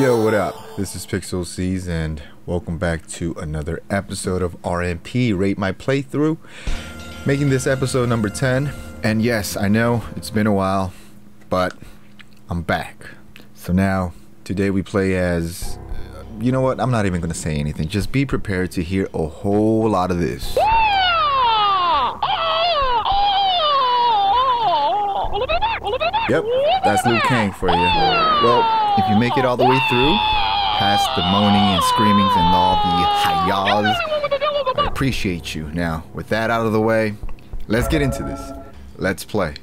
Yo, what up? This is PixelCease, and welcome back to another episode of RMP Rate My Playthrough. Making this episode number 10. And yes, I know it's been a while, but I'm back. So now, today we play as. uh, You know what? I'm not even gonna say anything. Just be prepared to hear a whole lot of this. Yep, that's Liu Kang for you. Well, if you make it all the way through, past the moaning and screamings and all the hayas, I appreciate you. Now, with that out of the way, let's get into this. Let's play.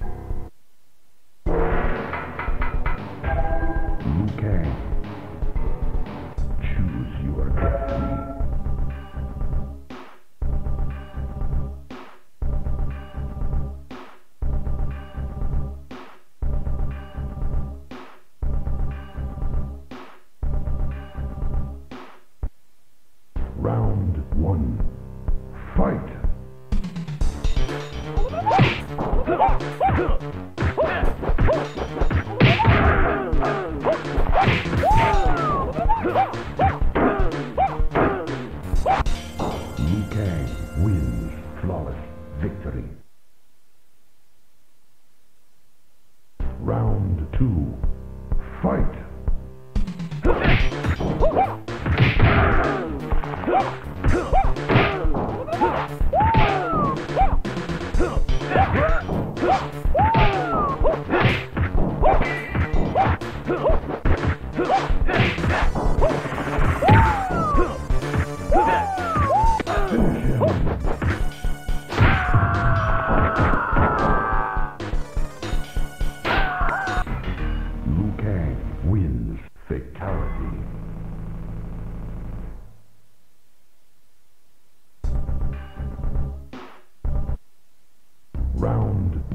Flawless victory. Round two. Fight!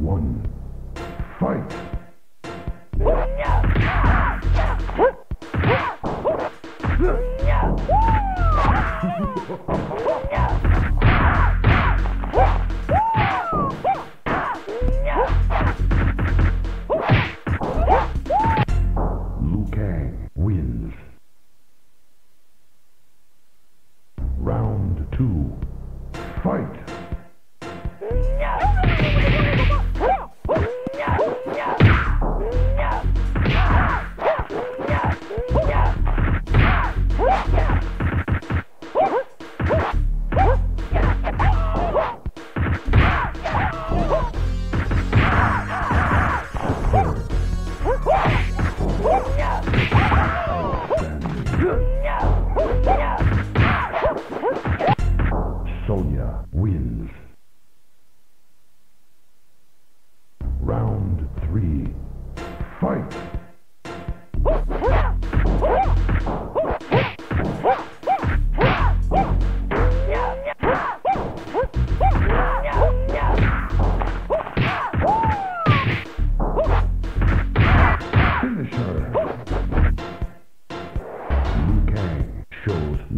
One. Fight!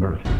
Shows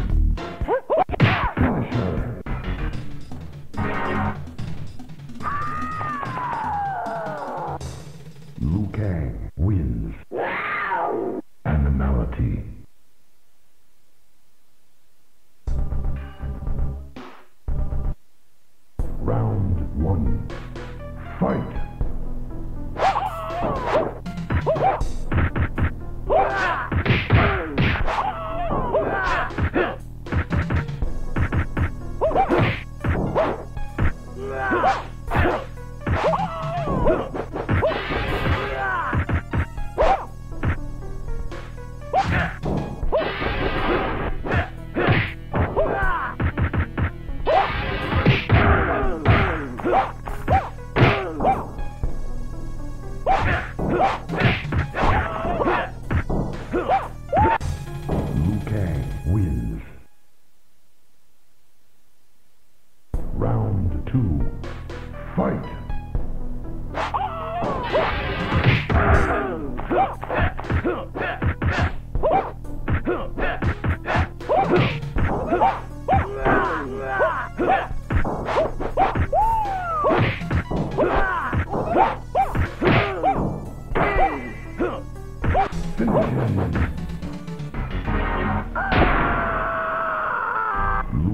Liu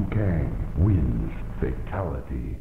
Kang wins fatality.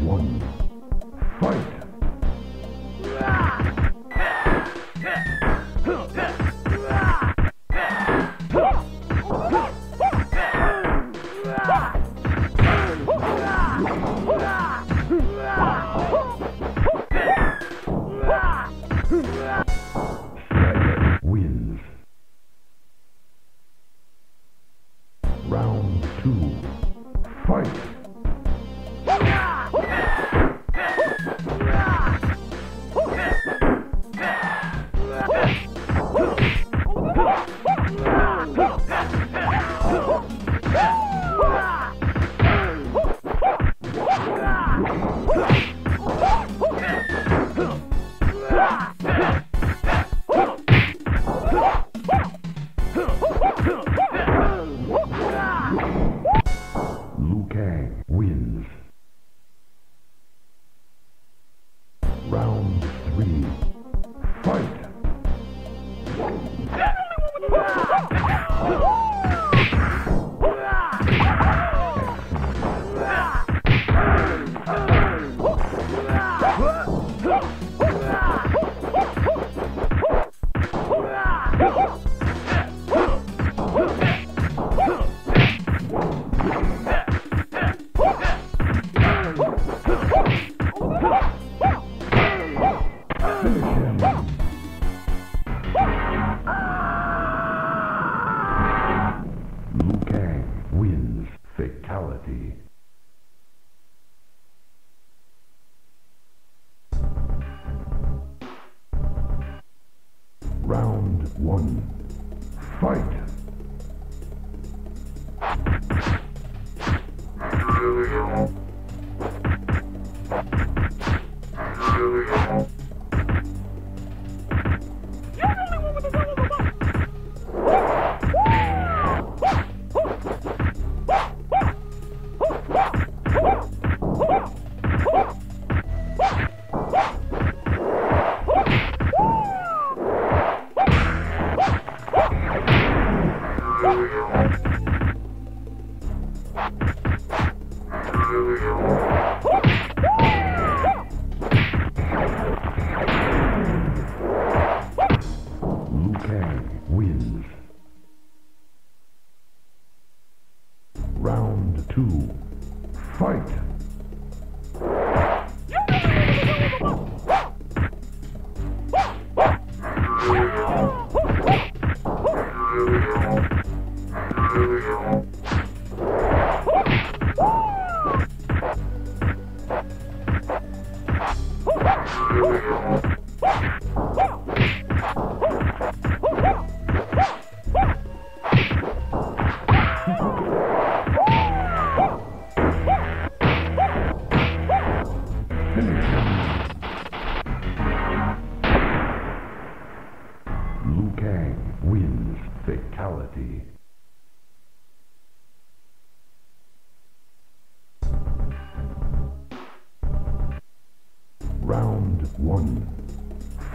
one.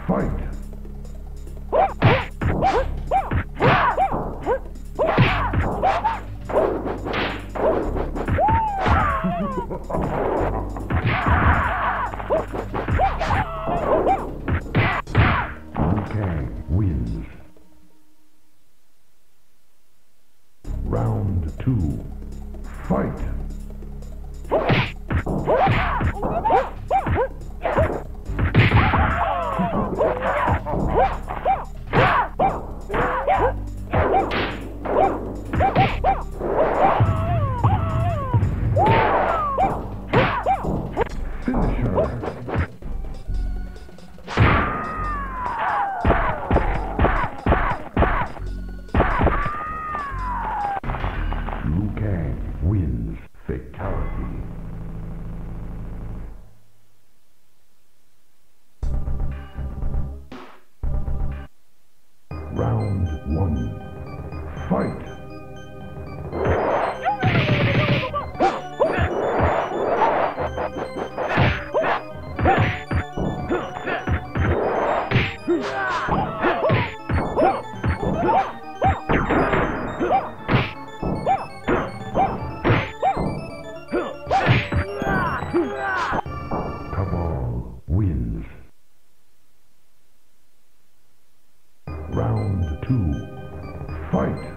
Fight! Two. Fight!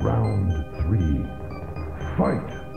Round three. Fight!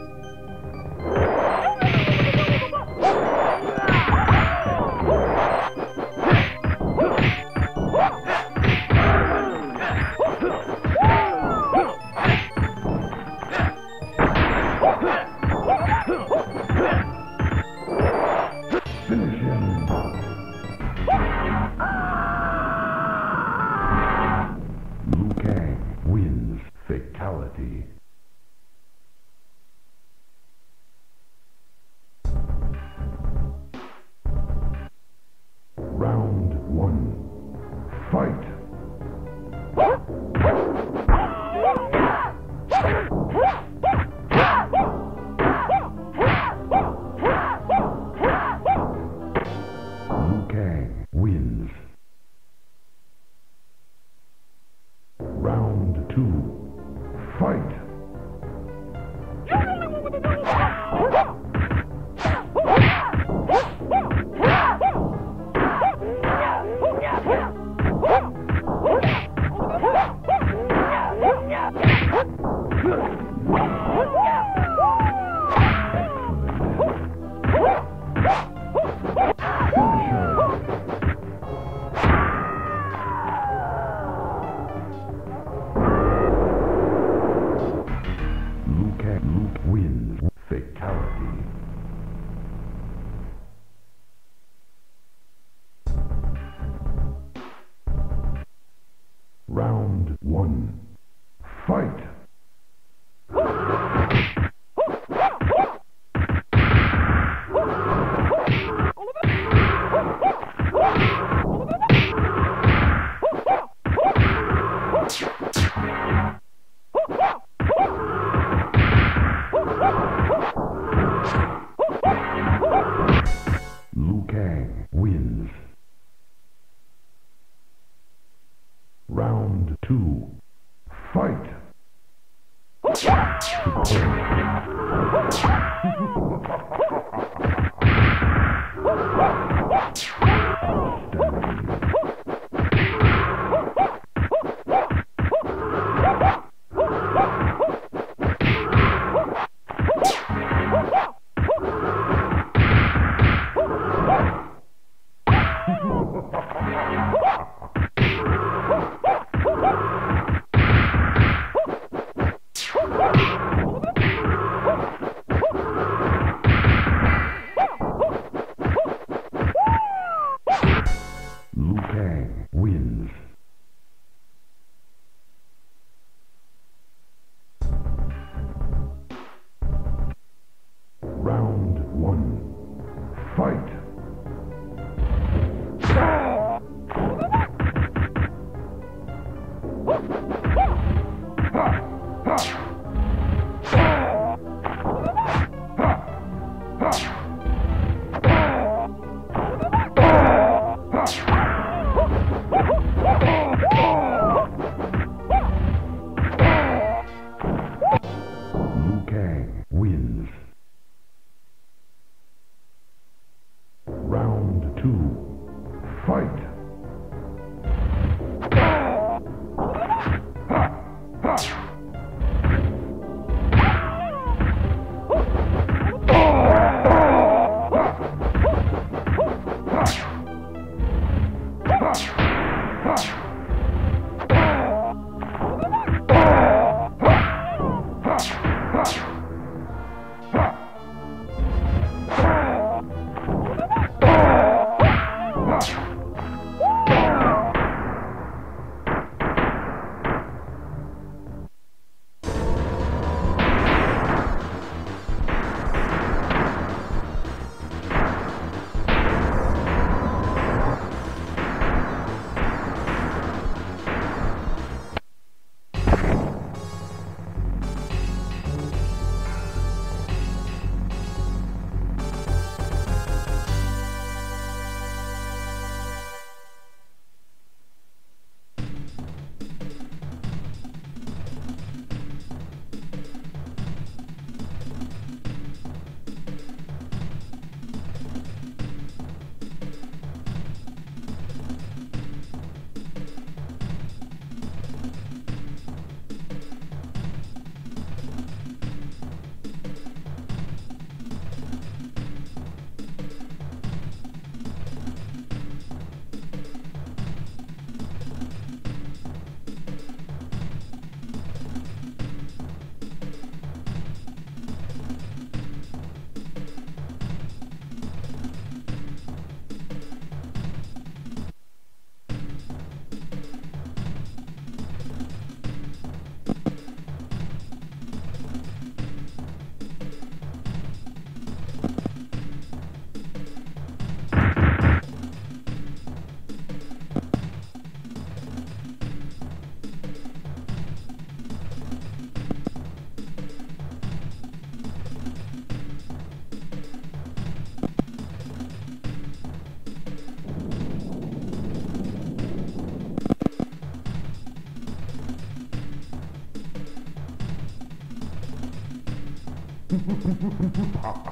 Two. Fight! Round two. Fight! Pouf, pouf, pouf, pouf,